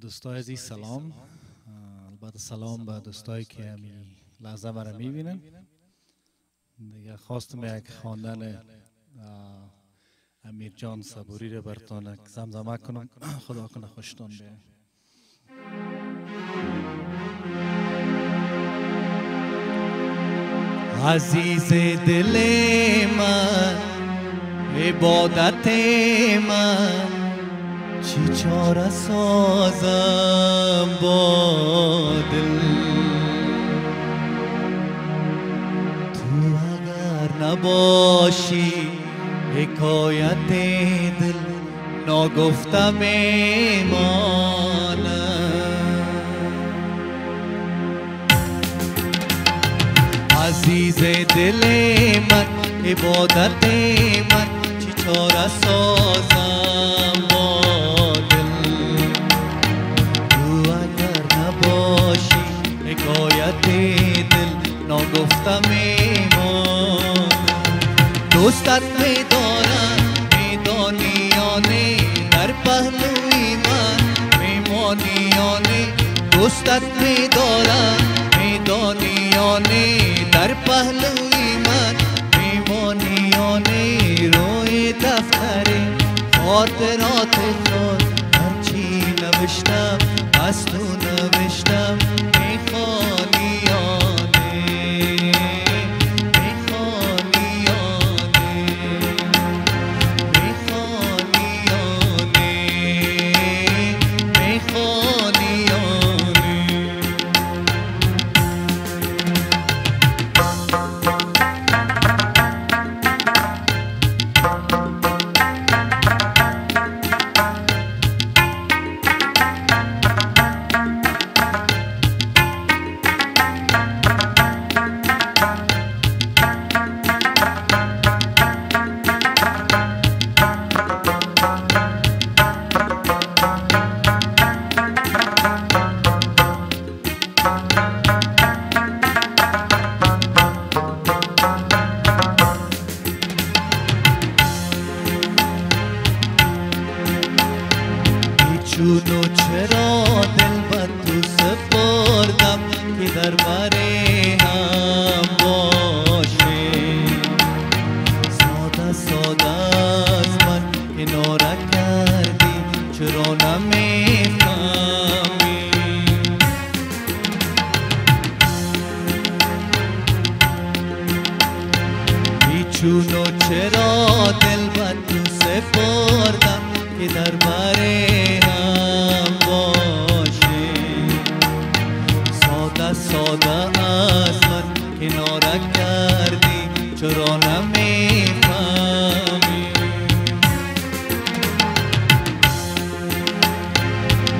دوستای عزیز سلام. البته سلام به دوستایی که همین لحظه مرا می‌بینن. دیگه خواستم یک خواندن امیر جان صبوری رو برتان زمزمه کنم. خدا کنه خوشتون بیه عزیز دل من عبادت من چی چاره سازم با دل؟ تو اگر نباشی حکایت دل ناگفتم ایمانم عزیز دل من عبادت من چی چاره سازم؟ ناگفتم ایمان دوستت میدارم میدانی یا نه در پهلوی من میمانی یا نه دوستت میدارم میدانی یا نه در پهلوی من میمانی یا نه روی دفتر خاطرات خود هرچی نوشتم از تو نوشتم می‌خوانی یا نه چونو چرا دل بر تو سپردم که در بره هم باشه. ساده ساده از من کناره کردی چرا نمی‌فهمی؟ چونو چرا دل بر تو سپردم که در بره کناره کردی چرا نمی‌فهمی؟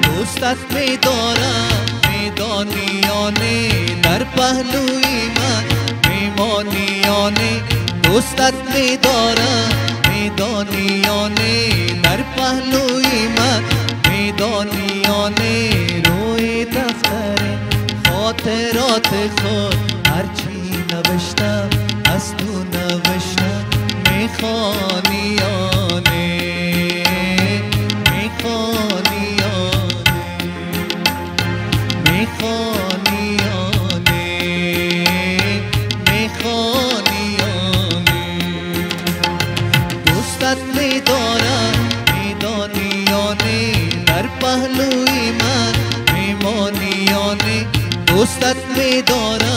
دوستت میدارم میدانی یا نه؟ در پهلوی من میمانی دوستت میدارم میدانی یا نه؟ در پهلوی من میدانی یا نه؟ روی دفتر خاطرات خود نوشتم از تو نوشتم می‌خوانی یا نه می‌خوانی یا نه می‌خوانی یا نه می‌خوانی یا نه دوستت میدارم میدانی یا نه در پهلوی من میمانی یا نه دوستت میدارم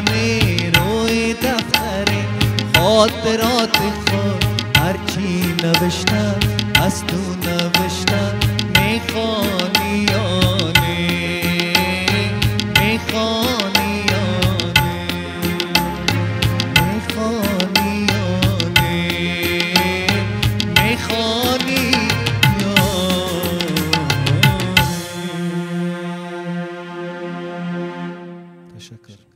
خانه روی دفتری خاطرات خود هرچی نوشتم از تو نوشتم. میخانیانه میخانیانه میخانیانه میخانی تشکر.